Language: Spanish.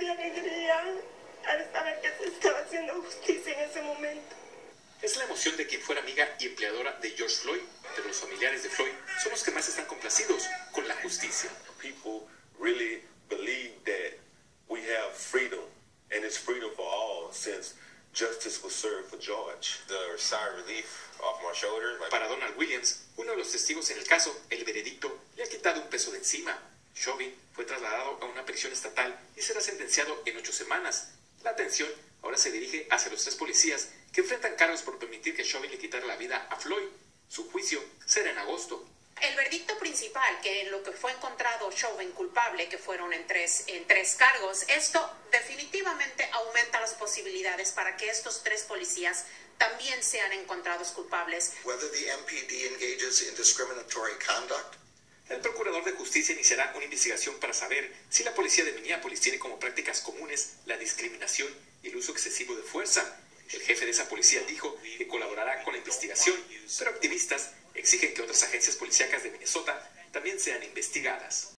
de alegría al saber que se estaba haciendo justicia en ese momento. Es la emoción de quien fuera amiga y empleadora de George Floyd, pero los familiares de Floyd son los que más están complacidos con la justicia. People really believe that we have freedom, and it's freedom for all since justice was served for George. The sigh of relief off my shoulders. My Para Donald Williams, uno de los testigos en el caso, el veredicto le ha quitado un peso de encima. Chauvin fue trasladado a una prisión estatal y será sentenciado en ocho semanas. La atención ahora se dirige hacia los tres policías que enfrentan cargos por permitir que Chauvin le quitara la vida a Floyd. Su juicio será en agosto. El verdicto principal, que en lo que fue encontrado Chauvin culpable, que fueron en tres, en tres cargos, esto definitivamente aumenta las posibilidades para que estos tres policías también sean encontrados culpables. Whether the MPD engages in discriminatory conduct justicia iniciará una investigación para saber si la policía de Minneapolis tiene como prácticas comunes la discriminación y el uso excesivo de fuerza. El jefe de esa policía dijo que colaborará con la investigación, pero activistas exigen que otras agencias policíacas de Minnesota también sean investigadas.